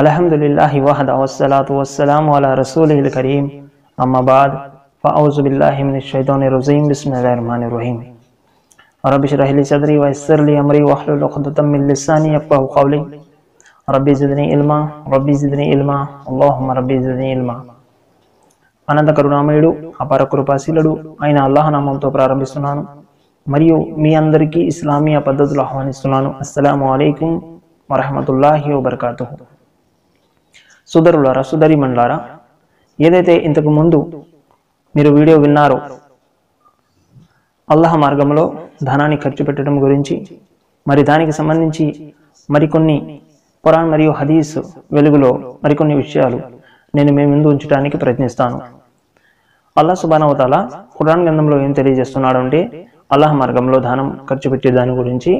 الحمد لله وحده والصلاة والسلام على رسوله الكريم أما بعد فأعوذ بالله من الشيطان الرجيم بسم الله الرحمن الرحيم رب اشرح لي صدري ويسر لي أمري واحلل عقدة من لساني يفقهوا قولي ربي زدني علما ربي زدني علما اللهم ربي زدني علما అనంత కరుణామయుడు అపార కృపాశీలుడు అయిన అల్లాహ్ నామంతో ప్రారంభిస్తున్నాను మరియు మీ అందరికీ ఇస్లామీయ పద్ధతులు ఆహ్వానిస్తున్నాను అస్సలాము అలైకుం వరహమతుల్లాహి వబర్కాతు సుదరులారా సుదరి మండలారా ఏదైతే ఇంతకు ముందు మీరు వీడియో విన్నారో అల్లాహ్ మార్గంలో ధనాన్ని ఖర్చు పెట్టడం గురించి మరి దానికి సంబంధించి మరికొన్ని పురాణ్ మరియు హదీస్ వెలుగులో మరికొన్ని విషయాలు నేను మీ ముందు ఉంచడానికి ప్రయత్నిస్తాను. అల్లా సుబానవతాల ఖురాన్ గ్రంథంలో ఏం తెలియజేస్తున్నాడు అంటే అల్లాహ్ మార్గంలో దానం ఖర్చు పెట్టే దాని గురించి.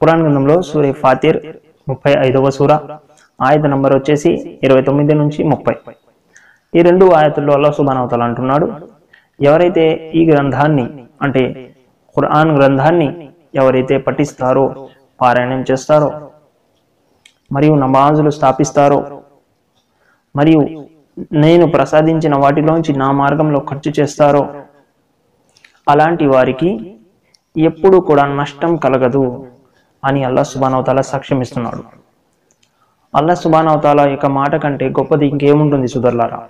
ఖురాన్ గ్రంథంలో సూర్య ఫాతిర్ ముప్పై ఐదవ సూర ఆయత నంబర్ వచ్చేసి ఇరవై తొమ్మిది నుంచి ముప్పై. ఈ రెండు ఆయతుల్లో అల్లా సుబానవతలు అంటున్నాడు ఎవరైతే ఈ గ్రంథాన్ని అంటే ఖురాన్ గ్రంథాన్ని ఎవరైతే పఠిస్తారో పారాయణం చేస్తారో మరియు నమాజులు స్థాపిస్తారో మరియు నేను ప్రసాదించిన వాటిలోంచి నా మార్గంలో ఖర్చు చేస్తారో అలాంటి వారికి ఎప్పుడు కూడా నష్టం కలగదు అని అల్లా సుబానవతల సాక్ష్యం ఇస్తున్నాడు. అల్లా సుబానవతాల యొక్క మాట కంటే గొప్పది ఇంకేముంటుంది సుధర్లారా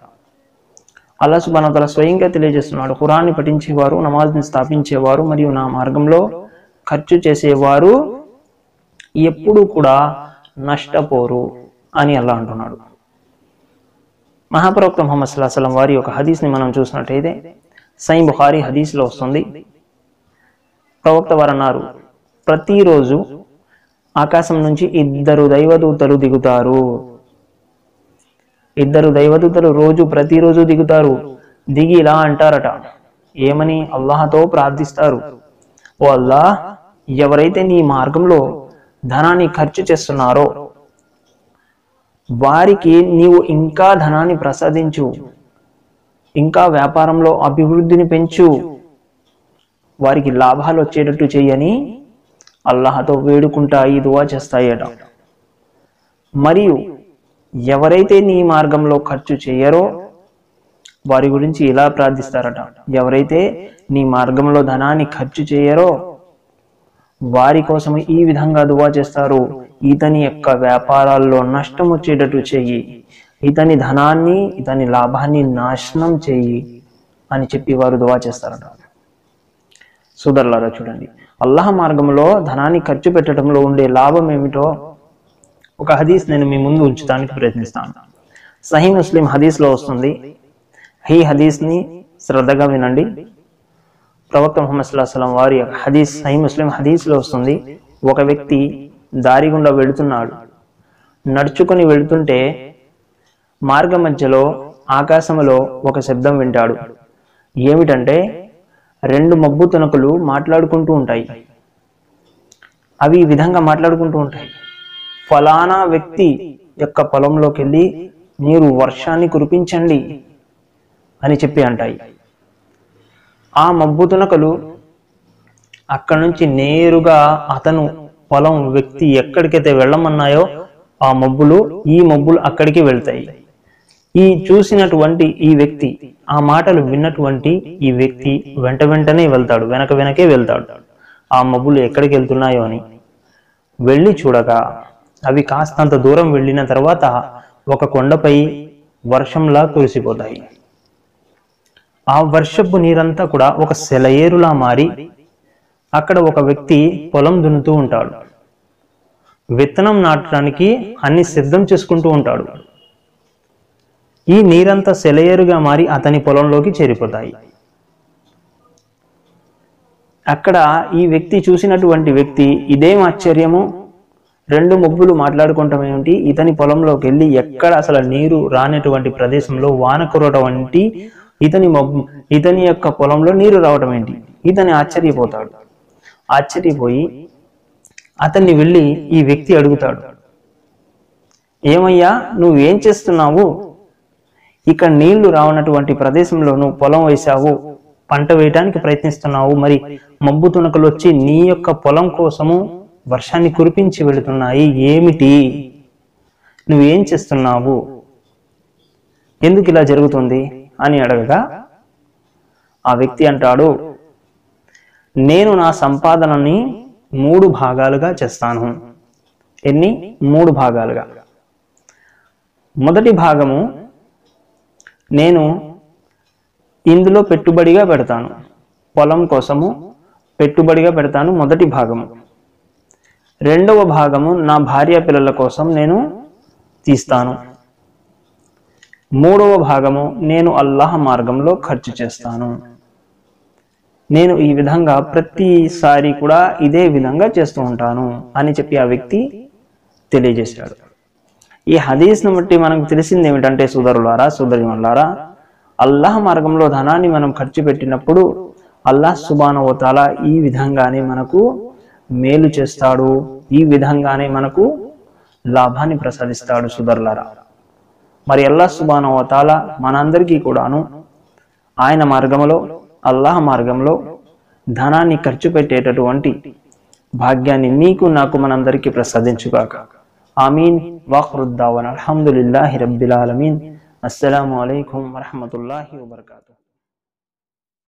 అల్లా సుబానవతాల స్వయంగా తెలియజేస్తున్నాడు. ఖురాన్ని పఠించేవారు నమాజ్ని స్థాపించేవారు మరియు నా మార్గంలో ఖర్చు చేసేవారు ఎప్పుడు కూడా నష్టపోరు అని అల్లా అంటున్నాడు. మహాప్రవక్త ముహమ్మద్ సల్లాహం వారి యొక్క హదీస్ని మనం చూసినట్టయితే సై బుఖారీ హదీస్లో వస్తుంది. ప్రవక్త వారు అన్నారు ప్రతిరోజు ఆకాశం నుంచి ఇద్దరు దైవదూతలు దిగుతారు. ఇద్దరు దైవదూతలు రోజు ప్రతిరోజు దిగుతారు. దిగి ఇలా అంటారట ఏమని అల్లాహతో ప్రార్థిస్తారు? ఓ అల్లా ఎవరైతే నీ మార్గంలో ధనాన్ని ఖర్చు చేస్తున్నారో వారికి నీవు ఇంకా ధనాన్ని ప్రసాదించు ఇంకా వ్యాపారంలో అభివృద్ధిని పెంచు వారికి లాభాలు వచ్చేటట్టు చేయని అల్లాహతో వేడుకుంటాయి దువా చేస్తాయట. మరియు ఎవరైతే నీ మార్గంలో ఖర్చు చేయరో వారి గురించి ఇలా ప్రార్థిస్తారట. ఎవరైతే నీ మార్గంలో ధనాన్ని ఖర్చు చేయరో వారి కోసం ఈ విధంగా దువా చేస్తారు. ఇతని యొక్క వ్యాపారాల్లో నష్టం వచ్చేటట్టు చెయ్యి. ఇతని ధనాన్ని ఇతని లాభాన్ని నాశనం చెయ్యి అని చెప్పి వారు దువా చేస్తారట. సోదరులారా చూడండి. అల్లాహ్ మార్గంలో ధనాన్ని ఖర్చు పెట్టడంలో ఉండే లాభం ఏమిటో ఒక హదీస్ నేను మీ ముందు ఉంచడానికి ప్రయత్నిస్తాను. సహీ ముస్లిం హదీస్లో వస్తుంది. ఈ హదీస్ని శ్రద్ధగా వినండి. ప్రవక్త ముహమ్మద్ సుల్లాహం వారి హదీస్ సహీ ముస్లిం హదీస్లో వస్తుంది. ఒక వ్యక్తి దారి గుండా వెళుతున్నాడు. నడుచుకొని వెళుతుంటే మార్గ మధ్యలో ఆకాశంలో ఒక శబ్దం వింటాడు. ఏమిటంటే రెండు మబ్బు తునకలు మాట్లాడుకుంటూ ఉంటాయి. అవి ఈ విధంగా మాట్లాడుకుంటూ ఉంటాయి. ఫలానా వ్యక్తి యొక్క పొలంలోకి వెళ్ళి మీరు వర్షాన్ని కురిపించండి అని చెప్పి అంటాయి. ఆ మబ్బు తునకలు అక్కడి నుంచి నేరుగా అతను పొలం వ్యక్తి ఎక్కడికైతే వెళ్ళమన్నాయో ఆ మబ్బులు ఈ మబ్బులు అక్కడికి వెళ్తాయి. ఈ చూసినటువంటి ఈ వ్యక్తి ఆ మాటలు విన్నటువంటి ఈ వ్యక్తి వెంట వెంటనే వెళ్తాడు వెనక వెనకే వెళ్తాడు. ఆ మబ్బులు ఎక్కడికి వెళ్తున్నాయో అని వెళ్ళి చూడగా అవి కాస్తంత దూరం వెళ్ళిన తర్వాత ఒక కొండపై వర్షంలా కురిసిపోతాయి. ఆ వర్షపు నీరంతా కూడా ఒక సెలయేరులా మారి అక్కడ ఒక వ్యక్తి పొలం దున్నుతూ ఉంటాడు. విత్తనం నాటడానికి అన్ని సిద్ధం చేసుకుంటూ ఉంటాడు. ఈ నీరంతా సెలయేరుగా మారి అతని పొలంలోకి చేరిపోతాయి. అక్కడ ఈ వ్యక్తి చూసినటువంటి వ్యక్తి ఇదేం ఆశ్చర్యము? రెండు మబ్బులు మాట్లాడుకుంటాం ఏమిటి? ఇతని పొలంలోకి వెళ్ళి ఎక్కడ అసలు నీరు రానటువంటి ప్రదేశంలో వాన వంటి ఇతని మబ్బు ఇతని యొక్క పొలంలో నీరు రావటం ఏంటి? ఇతని ఆశ్చర్యపోతాడు. ఆశ్చర్యపోయి అతన్ని వెళ్ళి ఈ వ్యక్తి అడుగుతాడు ఏమయ్యా నువ్వేం చేస్తున్నావు? ఇక్కడ నీళ్ళు రావనటువంటి ప్రదేశంలోనూ పొలం వేశావు పంట వేయటానికి ప్రయత్నిస్తున్నావు మరి మబ్బు తునకలు వచ్చి నీ యొక్క పొలం కోసము వర్షాన్ని కురిపించి వెళుతున్నాయి ఏమిటి? నువ్వేం చేస్తున్నావు? ఎందుకు ఇలా జరుగుతుంది? అని అడగగా ఆ వ్యక్తి అంటాడు నేను నా సంపాదనని మూడు భాగాలుగా చేస్తాను. ఎన్ని? మూడు భాగాలుగా. మొదటి భాగము నేను ఇందులో పెట్టుబడిగా పెడతాను. పొలం కోసము పెట్టుబడిగా పెడతాను మొదటి భాగము. రెండవ భాగము నా భార్య పిల్లల కోసం నేను తీస్తాను. మూడవ భాగము నేను అల్లాహ్ మార్గంలో ఖర్చు చేస్తాను. నేను ఈ విధంగా ప్రతిసారి కూడా ఇదే విధంగా చేస్తూ ఉంటాను అని చెప్పి ఆ వ్యక్తి తెలియజేశాడు. ఈ హదీస్ను బట్టి మనకు తెలిసింది ఏమిటంటే సోదరులారా సోదరిమల్లారా అల్లాహ్ మార్గంలో ధనాన్ని మనం ఖర్చు పెట్టినప్పుడు అల్లాహ్ సుబానవతాల ఈ విధంగానే మనకు మేలు చేస్తాడు ఈ విధంగానే మనకు లాభాన్ని ప్రసాదిస్తాడు సుదర్లారా. మరి అల్లా సుబానవతాల మనందరికీ కూడాను ఆయన మార్గంలో అల్లాహ్ మార్గంలో ధనాన్ని ఖర్చు పెట్టేటటువంటి భాగ్యాన్ని మీకు నాకు మనందరికీ ప్రసాదించుగాక. آمین. وخر الدعوان الحمدللہ رب العالمین. السلام علیکم ورحمۃ اللہ وبرکاتہ.